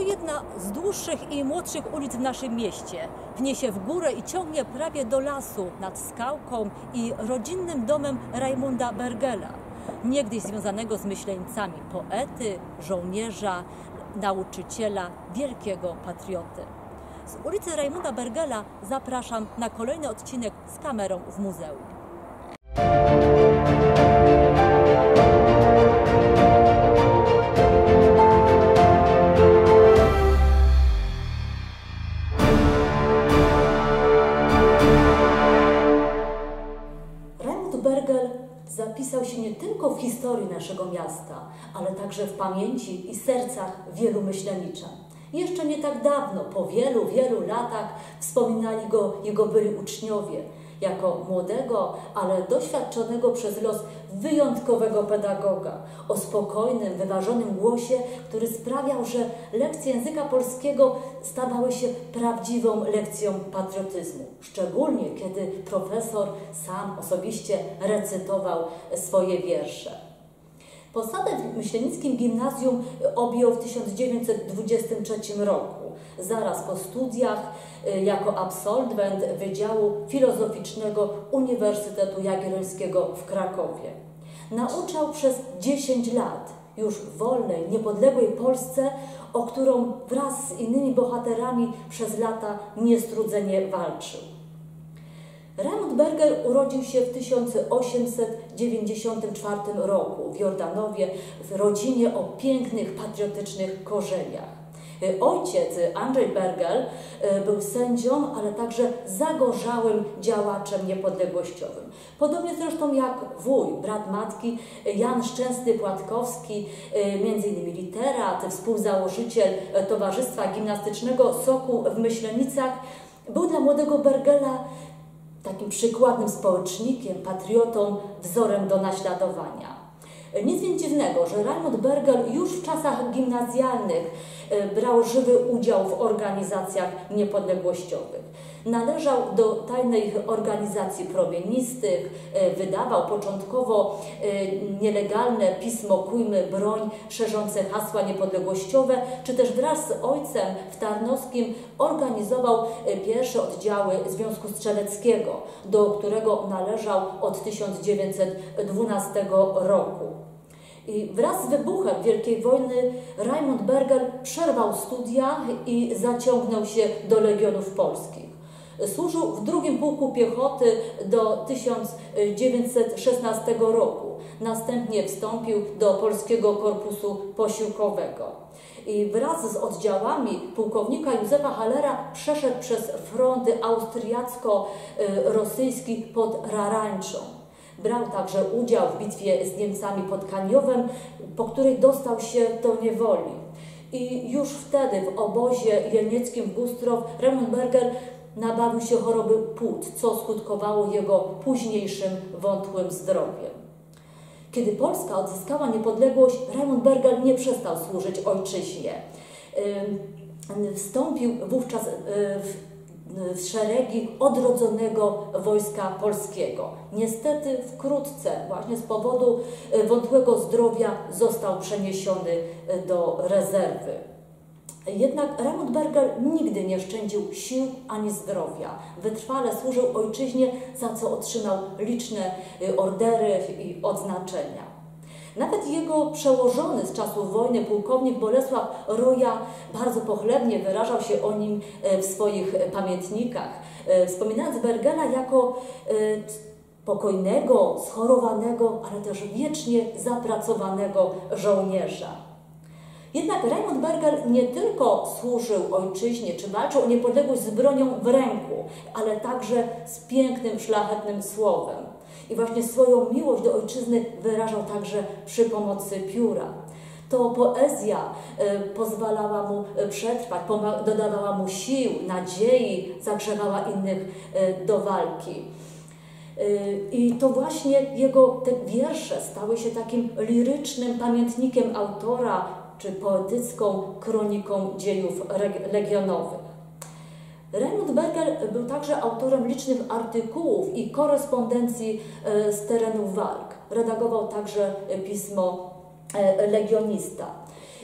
To jedna z dłuższych i młodszych ulic w naszym mieście. Pnie się w górę i ciągnie prawie do lasu nad skałką i rodzinnym domem Rajmunda Bergela, niegdyś związanego z myśleńcami poety, żołnierza, nauczyciela, wielkiego patrioty. Z ulicy Rajmunda Bergela zapraszam na kolejny odcinek z kamerą w muzeum. Także w pamięci i sercach wielu myśleniczan. Jeszcze nie tak dawno, po wielu, wielu latach, wspominali go jego byli uczniowie jako młodego, ale doświadczonego przez los wyjątkowego pedagoga o spokojnym, wyważonym głosie, który sprawiał, że lekcje języka polskiego stawały się prawdziwą lekcją patriotyzmu. Szczególnie kiedy profesor sam osobiście recytował swoje wiersze. Posadę w Myślenickim Gimnazjum objął w 1923 roku, zaraz po studiach y, jako absolwent Wydziału Filozoficznego Uniwersytetu Jagiellońskiego w Krakowie. Nauczał przez 10 lat już w wolnej, niepodległej Polsce, o którą wraz z innymi bohaterami przez lata niestrudzenie walczył. Raimund Berger urodził się w 1894 roku w Jordanowie w rodzinie o pięknych, patriotycznych korzeniach. Ojciec Andrzej Bergel był sędzią, ale także zagorzałym działaczem niepodległościowym. Podobnie zresztą jak wuj, brat matki Jan Szczęsny Płatkowski, między innymi literat, współzałożyciel Towarzystwa Gimnastycznego Soku w Myślenicach, był dla młodego Bergela takim przykładnym społecznikiem, patriotą, wzorem do naśladowania. Nic więc dziwnego, że Raimund Bergel już w czasach gimnazjalnych brał żywy udział w organizacjach niepodległościowych. Należał do tajnej organizacji promienistych, wydawał początkowo nielegalne pismo Kujmy Broń, szerzące hasła niepodległościowe, czy też wraz z ojcem w Tarnowskim organizował pierwsze oddziały Związku Strzeleckiego, do którego należał od 1912 roku. I wraz z wybuchem Wielkiej Wojny Raimund Berger przerwał studia i zaciągnął się do Legionów Polskich. Służył w drugim pułku piechoty do 1916 roku. Następnie wstąpił do Polskiego Korpusu Posiłkowego. I wraz z oddziałami pułkownika Józefa Hallera przeszedł przez front austriacko-rosyjski pod Rarańczą. Brał także udział w bitwie z Niemcami pod Kaniowem, po której dostał się do niewoli. I już wtedy w obozie jelnieckim w Gustrow Raimund Berger nabawił się choroby płuc, co skutkowało jego późniejszym wątłym zdrowiem. Kiedy Polska odzyskała niepodległość, Raimund Berger nie przestał służyć ojczyźnie. Wstąpił wówczas w w szeregi odrodzonego wojska polskiego. Niestety wkrótce, właśnie z powodu wątłego zdrowia, został przeniesiony do rezerwy. Jednak Raimund Berger nigdy nie szczędził sił ani zdrowia. Wytrwale służył ojczyźnie, za co otrzymał liczne ordery i odznaczenia. Nawet jego przełożony z czasów wojny pułkownik Bolesław Roja bardzo pochlebnie wyrażał się o nim w swoich pamiętnikach, wspominając Bergela jako spokojnego, schorowanego, ale też wiecznie zapracowanego żołnierza. Jednak Raimund Berger nie tylko służył ojczyźnie, czy walczył o niepodległość z bronią w ręku, ale także z pięknym, szlachetnym słowem. I właśnie swoją miłość do ojczyzny wyrażał także przy pomocy pióra. To poezja pozwalała mu przetrwać, dodawała mu sił, nadziei, zagrzewała innych do walki. I to właśnie jego te wiersze stały się takim lirycznym pamiętnikiem autora, czy poetycką kroniką dziejów legionowych. Raimund Berger był także autorem licznych artykułów i korespondencji z terenów walk. Redagował także pismo Legionista.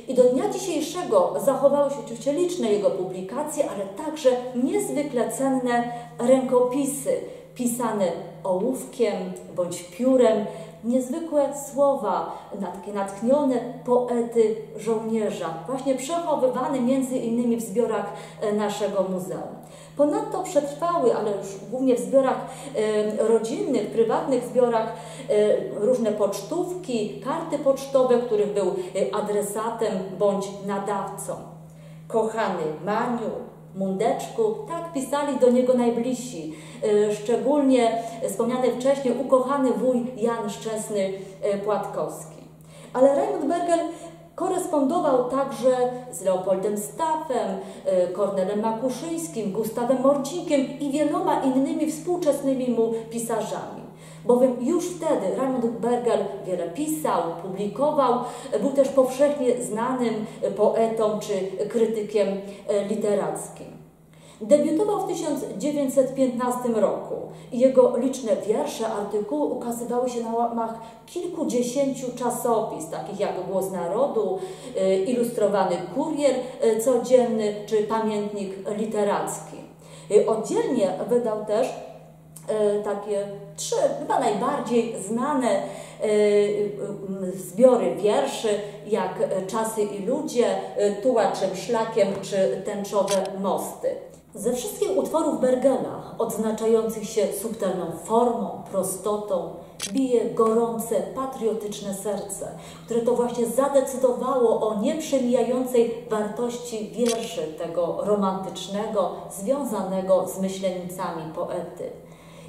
I do dnia dzisiejszego zachowały się oczywiście liczne jego publikacje, ale także niezwykle cenne rękopisy pisane ołówkiem bądź piórem, niezwykłe słowa, takie natchnione poety żołnierza, właśnie przechowywane między innymi w zbiorach e, naszego muzeum. Ponadto przetrwały, ale już głównie w zbiorach e, rodzinnych, prywatnych zbiorach, e, różne pocztówki, karty pocztowe, których był adresatem bądź nadawcą. Kochany Maniu, Mundeczku, tak pisali do niego najbliżsi. E, szczególnie wspomniany wcześniej ukochany wuj Jan Szczesny e, Płatkowski. Ale Raymond Berger korespondował także z Leopoldem Staffem, e, Kornelem Makuszyńskim, Gustawem Morcinkiem i wieloma innymi współczesnymi mu pisarzami. Bowiem już wtedy Raymond Berger wiele pisał, publikował, był też powszechnie znanym poetą czy krytykiem literackim. Debiutował w 1915 roku jego liczne wiersze, artykuły ukazywały się na łamach kilkudziesięciu czasopism, takich jak Głos Narodu, y, Ilustrowany Kurier y, Codzienny czy Pamiętnik Literacki. Y, oddzielnie wydał też takie trzy, chyba najbardziej znane zbiory wierszy, jak Czasy i ludzie, Tułaczym szlakiem czy Tęczowe mosty. Ze wszystkich utworów Bergena, odznaczających się subtelną formą, prostotą, bije gorące, patriotyczne serce, które to właśnie zadecydowało o nieprzemijającej wartości wierszy tego romantycznego, związanego z myślenicami poety.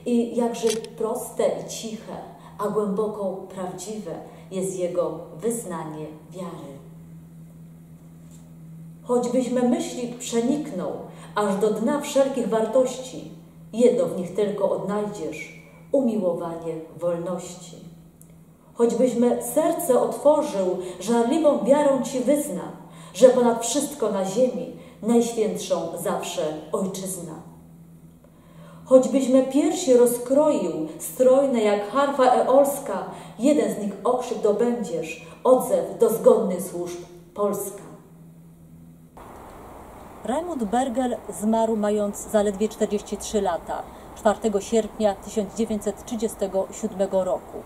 I jakże proste i ciche, a głęboko prawdziwe jest jego wyznanie wiary. Choćbyśmy myśli przeniknął, aż do dna wszelkich wartości, jedno w nich tylko odnajdziesz umiłowanie wolności. Choćbyśmy serce otworzył, żarliwą wiarą Ci wyzna, że ponad wszystko na ziemi najświętszą zawsze ojczyzna. Choćbyśmy piersi rozkroił, strojne jak harfa eolska, jeden z nich okrzyk dobędziesz, odzew do zgodnych służb Polska. Raimund Berger zmarł mając zaledwie 43 lata 4 sierpnia 1937 roku.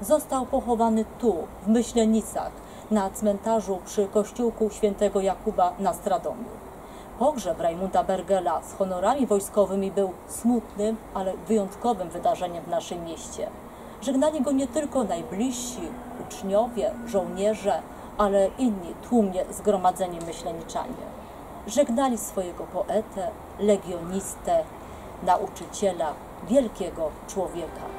Został pochowany tu, w Myślenicach, na cmentarzu przy kościółku świętego Jakuba na Stradomiu. Pogrzeb Raimunda Bergela z honorami wojskowymi był smutnym, ale wyjątkowym wydarzeniem w naszym mieście. Żegnali go nie tylko najbliżsi, uczniowie, żołnierze, ale inni tłumnie zgromadzeni myśleniczanie żegnali swojego poetę, legionistę, nauczyciela, wielkiego człowieka.